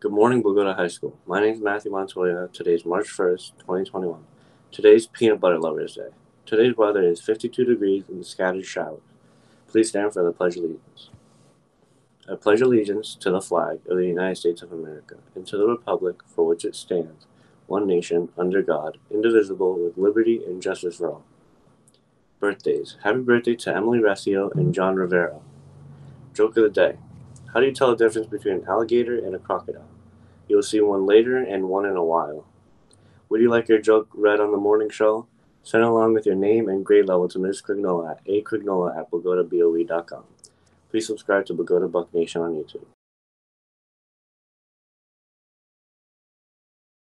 Good morning, Bogota High School. My name is Matthew Montoya. Today is March 1st, 2021. Today's Peanut Butter Lovers Day. Today's weather is 52 degrees and scattered showers. Please stand for the Pledge of Allegiance. I pledge allegiance to the flag of the United States of America and to the republic for which it stands, one nation, under God, indivisible, with liberty and justice for all. Birthdays. Happy birthday to Emily Recio and John Rivera. Joke of the day. How do you tell the difference between an alligator and a crocodile? You'll see one later and one in a while. Would you like your joke read on the morning show? Send along with your name and grade level to Ms. Crignola at acrignola at bogotaboe.com. Please subscribe to Bogota Buck Nation on YouTube.